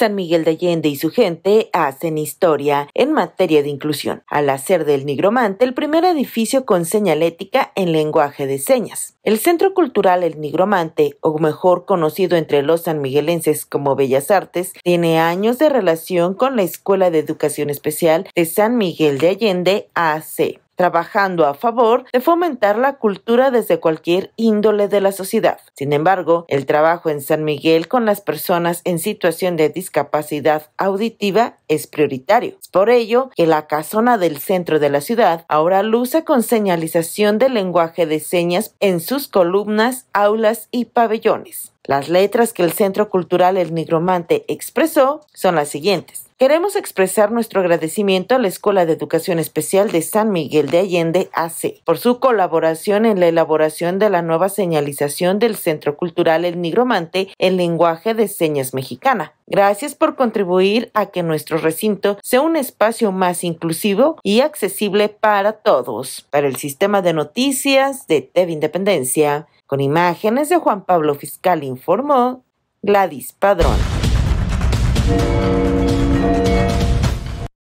San Miguel de Allende y su gente hacen historia en materia de inclusión, al hacer del Nigromante el primer edificio con señalética en lenguaje de señas. El Centro Cultural El Nigromante, o mejor conocido entre los sanmiguelenses como Bellas Artes, tiene años de relación con la Escuela de Educación Especial de San Miguel de Allende, AC trabajando a favor de fomentar la cultura desde cualquier índole de la sociedad. Sin embargo, el trabajo en San Miguel con las personas en situación de discapacidad auditiva es prioritario. Por ello que la casona del centro de la ciudad ahora luce con señalización del lenguaje de señas en sus columnas, aulas y pabellones. Las letras que el Centro Cultural El Nigromante expresó son las siguientes. Queremos expresar nuestro agradecimiento a la Escuela de Educación Especial de San Miguel de Allende AC por su colaboración en la elaboración de la nueva señalización del Centro Cultural El Nigromante en lenguaje de señas mexicana. Gracias por contribuir a que nuestro recinto sea un espacio más inclusivo y accesible para todos. Para el sistema de noticias de TV Independencia, con imágenes de Juan Pablo Fiscal informó Gladys Padrón.